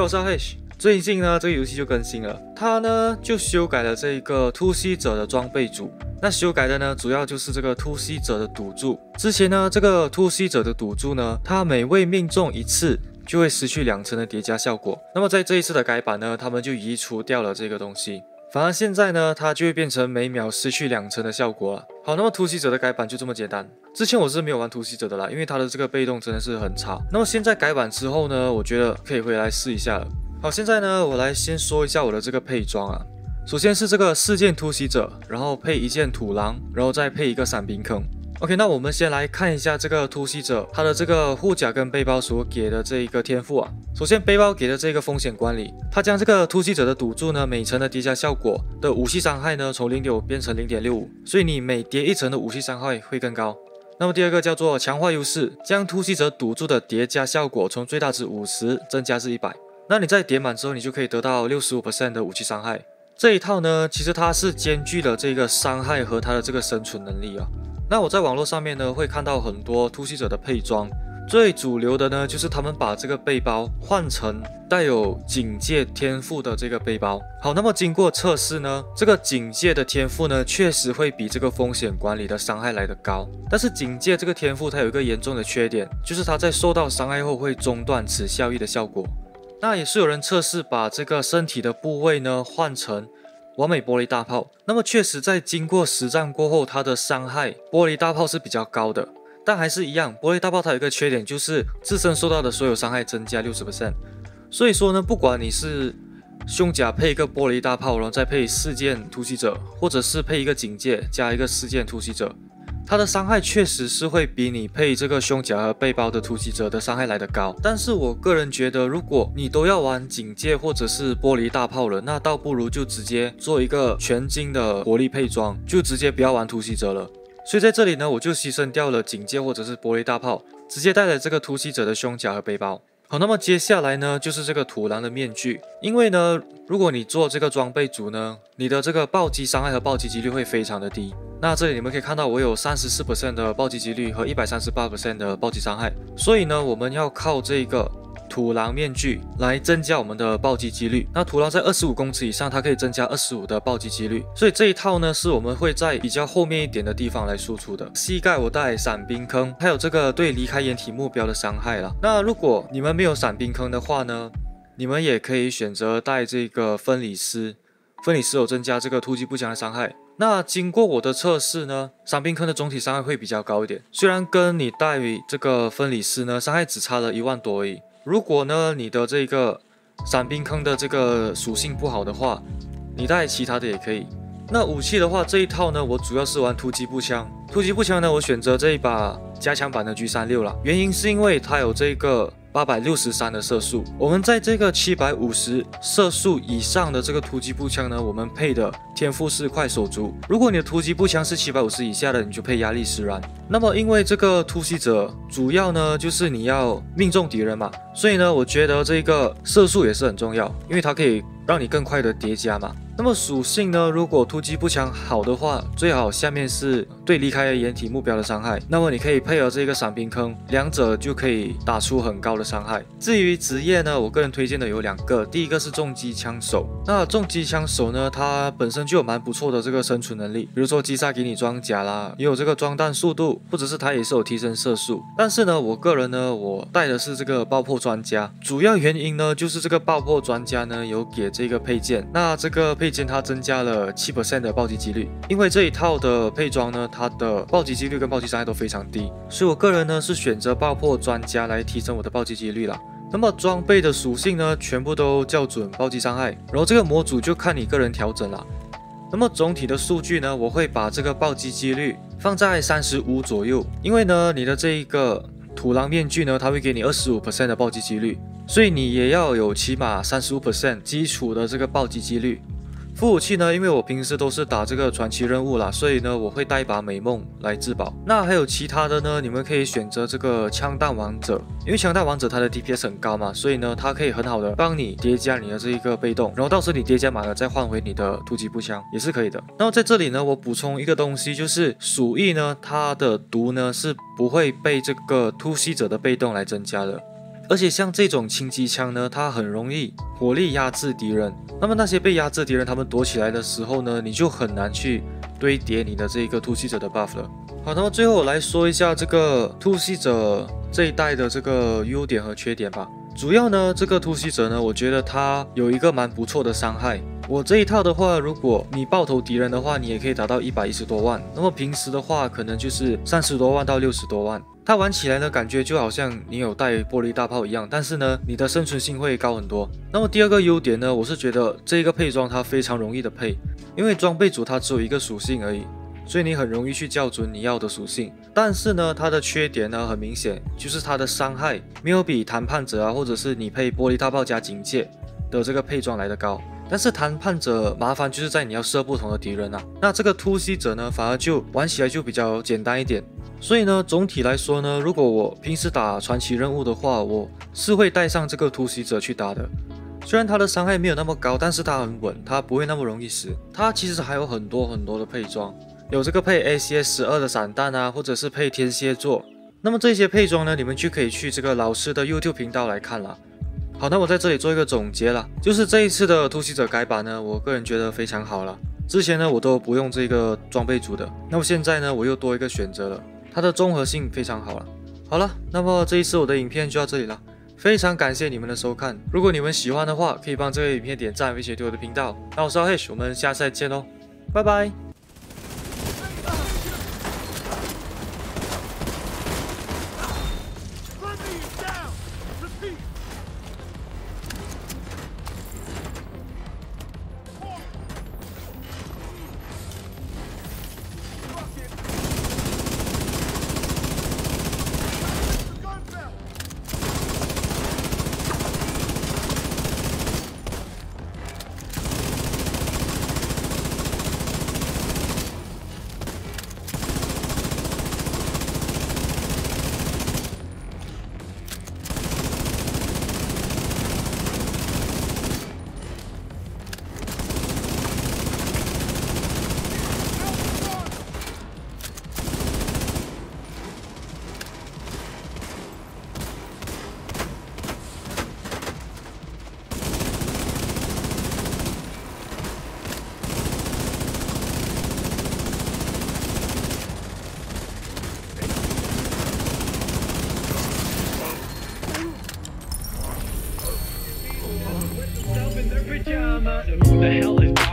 我是 H。最近呢，这个游戏就更新了，它呢就修改了这一个突袭者的装备组。那修改的呢，主要就是这个突袭者的赌注。之前呢，这个突袭者的赌注呢，它每位命中一次就会失去两层的叠加效果。那么在这一次的改版呢，他们就移除掉了这个东西。反而现在呢，它就会变成每秒失去两层的效果了。好，那么突袭者的改版就这么简单。之前我是没有玩突袭者的啦，因为它的这个被动真的是很差。那么现在改版之后呢，我觉得可以回来试一下了。好，现在呢，我来先说一下我的这个配装啊。首先是这个四件突袭者，然后配一件土狼，然后再配一个伞兵坑。OK，那我们先来看一下这个突袭者，他的这个护甲跟背包所给的这一个天赋啊。首先，背包给的这个风险管理，它将这个突袭者的赌注呢，每层的叠加效果的武器伤害呢，从零点五变成零点六五，所以你每叠一层的武器伤害会更高。那么第二个叫做强化优势，将突袭者赌注的叠加效果从最大值五十增加至一百。那你在叠满之后，你就可以得到六十五的武器伤害。这一套呢，其实它是兼具了这个伤害和它的这个生存能力啊。那我在网络上面呢，会看到很多突袭者的配装，最主流的呢，就是他们把这个背包换成带有警戒天赋的这个背包。好，那么经过测试呢，这个警戒的天赋呢，确实会比这个风险管理的伤害来得高。但是警戒这个天赋它有一个严重的缺点，就是它在受到伤害后会中断此效益的效果。那也是有人测试把这个身体的部位呢换成。完美玻璃大炮，那么确实在经过实战过后，它的伤害玻璃大炮是比较高的，但还是一样，玻璃大炮它有一个缺点，就是自身受到的所有伤害增加六十 percent。所以说呢，不管你是胸甲配一个玻璃大炮，然后再配四件突袭者，或者是配一个警戒加一个四件突袭者。它的伤害确实是会比你配这个胸甲和背包的突袭者的伤害来得高，但是我个人觉得，如果你都要玩警戒或者是玻璃大炮了，那倒不如就直接做一个全金的火力配装，就直接不要玩突袭者了。所以在这里呢，我就牺牲掉了警戒或者是玻璃大炮，直接带了这个突袭者的胸甲和背包。好，那么接下来呢，就是这个土狼的面具，因为呢，如果你做这个装备组呢，你的这个暴击伤害和暴击几率会非常的低。那这里你们可以看到，我有三十四的暴击几率和一百三十八的暴击伤害，所以呢，我们要靠这个土狼面具来增加我们的暴击几率。那土狼在二十五公尺以上，它可以增加二十五的暴击几率，所以这一套呢，是我们会在比较后面一点的地方来输出的。膝盖我带闪兵坑，还有这个对离开掩体目标的伤害了。那如果你们没有闪兵坑的话呢，你们也可以选择带这个分离丝，分离丝有增加这个突击步枪的伤害。那经过我的测试呢，闪兵坑的总体伤害会比较高一点。虽然跟你带这个分离丝呢，伤害只差了一万多而已。如果呢你的这个伞兵坑的这个属性不好的话，你带其他的也可以。那武器的话，这一套呢，我主要是玩突击步枪。突击步枪呢，我选择这一把加强版的 G 三六了，原因是因为它有这个。八百六十三的射速，我们在这个七百五十射速以上的这个突击步枪呢，我们配的天赋是快手族。如果你的突击步枪是七百五十以下的，你就配压力使然。那么因为这个突袭者主要呢就是你要命中敌人嘛，所以呢我觉得这个射速也是很重要，因为它可以让你更快的叠加嘛。那么属性呢？如果突击步枪好的话，最好下面是对离开掩体目标的伤害。那么你可以配合这个闪兵坑，两者就可以打出很高的伤害。至于职业呢，我个人推荐的有两个，第一个是重机枪手。那重机枪手呢，它本身就有蛮不错的这个生存能力，比如说击杀给你装甲啦，也有这个装弹速度，或者是它也是有提升射速。但是呢，我个人呢，我带的是这个爆破专家，主要原因呢，就是这个爆破专家呢有给这个配件，那这个。配配件它增加了七 percent 的暴击几率，因为这一套的配装呢，它的暴击几率跟暴击伤害都非常低，所以我个人呢是选择爆破专家来提升我的暴击几率了。那么装备的属性呢，全部都校准暴击伤害，然后这个模组就看你个人调整了。那么总体的数据呢，我会把这个暴击几率放在三十五左右，因为呢你的这一个土狼面具呢，它会给你二十五 percent 的暴击几率，所以你也要有起码三十五 percent 基础的这个暴击几率。副武器呢？因为我平时都是打这个传奇任务啦，所以呢，我会带一把美梦来自保。那还有其他的呢？你们可以选择这个枪弹王者，因为枪弹王者它的 DPS 很高嘛，所以呢，它可以很好的帮你叠加你的这一个被动，然后到时候你叠加满了再换回你的突击步枪也是可以的。那么在这里呢，我补充一个东西，就是鼠疫呢，它的毒呢是不会被这个突袭者的被动来增加的。而且像这种轻机枪呢，它很容易火力压制敌人。那么那些被压制敌人，他们躲起来的时候呢，你就很难去堆叠你的这个突袭者的 buff 了。好，那么最后我来说一下这个突袭者这一代的这个优点和缺点吧。主要呢，这个突袭者呢，我觉得它有一个蛮不错的伤害。我这一套的话，如果你爆头敌人的话，你也可以达到一百一十多万。那么平时的话，可能就是三十多万到六十多万。它玩起来呢，感觉就好像你有带玻璃大炮一样，但是呢，你的生存性会高很多。那么第二个优点呢，我是觉得这个配装它非常容易的配，因为装备组它只有一个属性而已。所以你很容易去校准你要的属性，但是呢，它的缺点呢很明显，就是它的伤害没有比谈判者啊，或者是你配玻璃大炮加警戒的这个配装来的高。但是谈判者麻烦就是在你要射不同的敌人啊，那这个突袭者呢反而就玩起来就比较简单一点。所以呢，总体来说呢，如果我平时打传奇任务的话，我是会带上这个突袭者去打的。虽然它的伤害没有那么高，但是它很稳，它不会那么容易死。它其实还有很多很多的配装。有这个配 A C S 十二的散弹啊，或者是配天蝎座，那么这些配装呢，你们就可以去这个老师的 YouTube 频道来看了。好，那我在这里做一个总结了，就是这一次的突袭者改版呢，我个人觉得非常好了。之前呢，我都不用这个装备组的，那么现在呢，我又多一个选择了，它的综合性非常好了。好了，那么这一次我的影片就到这里了，非常感谢你们的收看。如果你们喜欢的话，可以帮这个影片点赞，并且对我的频道。那我是阿 H，我们下次再见喽，拜拜。The hell is